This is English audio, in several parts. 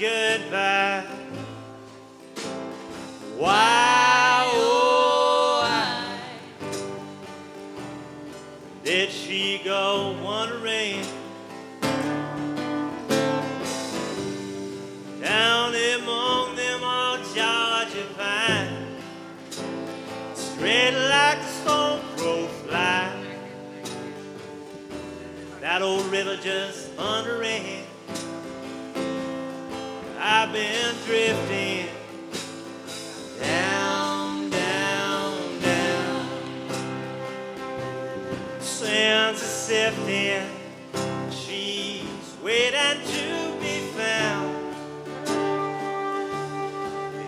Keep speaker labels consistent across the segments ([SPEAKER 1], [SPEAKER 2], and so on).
[SPEAKER 1] goodbye. Why, oh, why did she go wandering down among them old Georgia pines, straight like a stone crow fly? That old river just wandering. I've been drifting down, down, down. Sands are sifting, she's waiting to be found.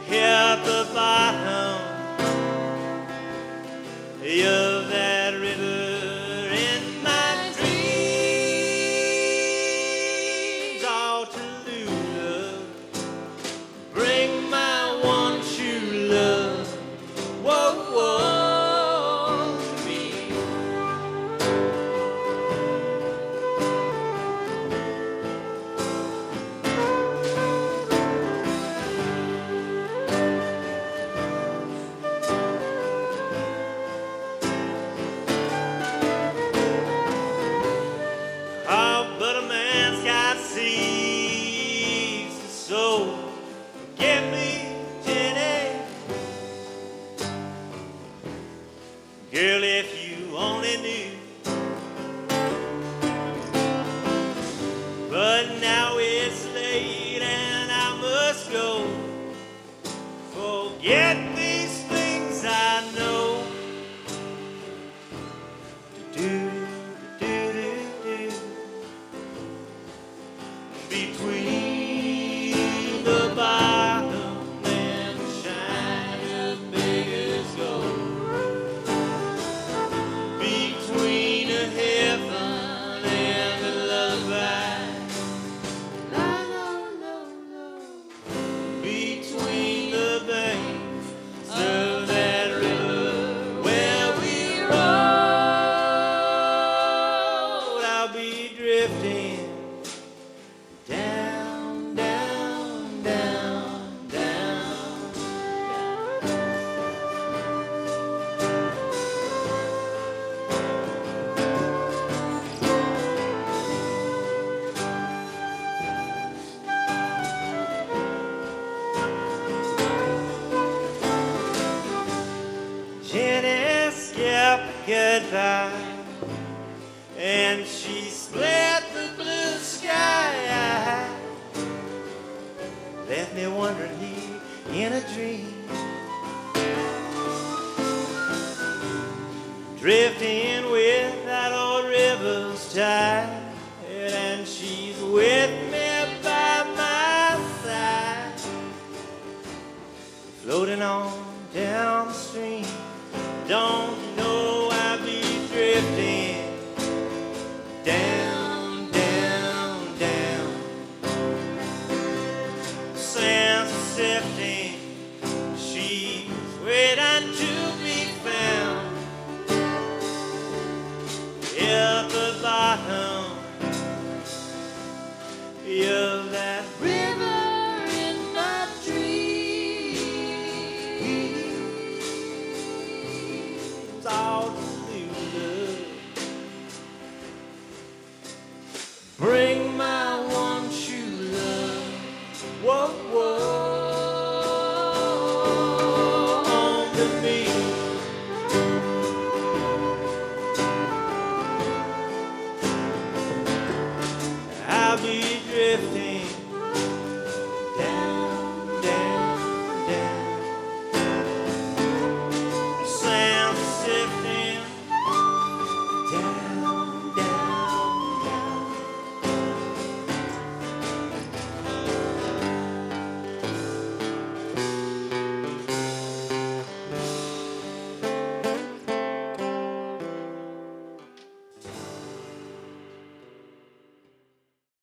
[SPEAKER 1] Here at the bottom of soul. Give me Jenny. Girl, if you only knew. But now it's late and I must go. Forget between skipped goodbye and she split the blue sky. Left me wondering here in a dream, drifting with that old river's tide, and she's with me